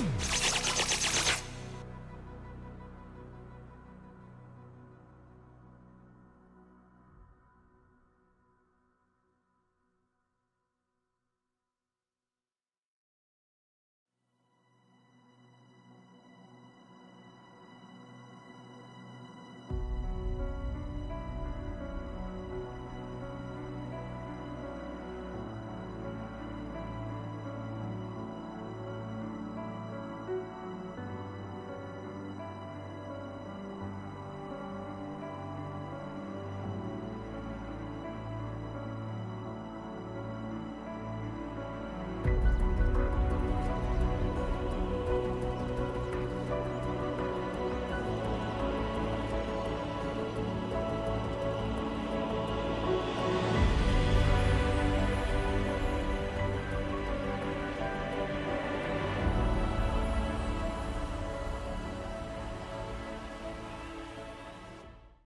Boom!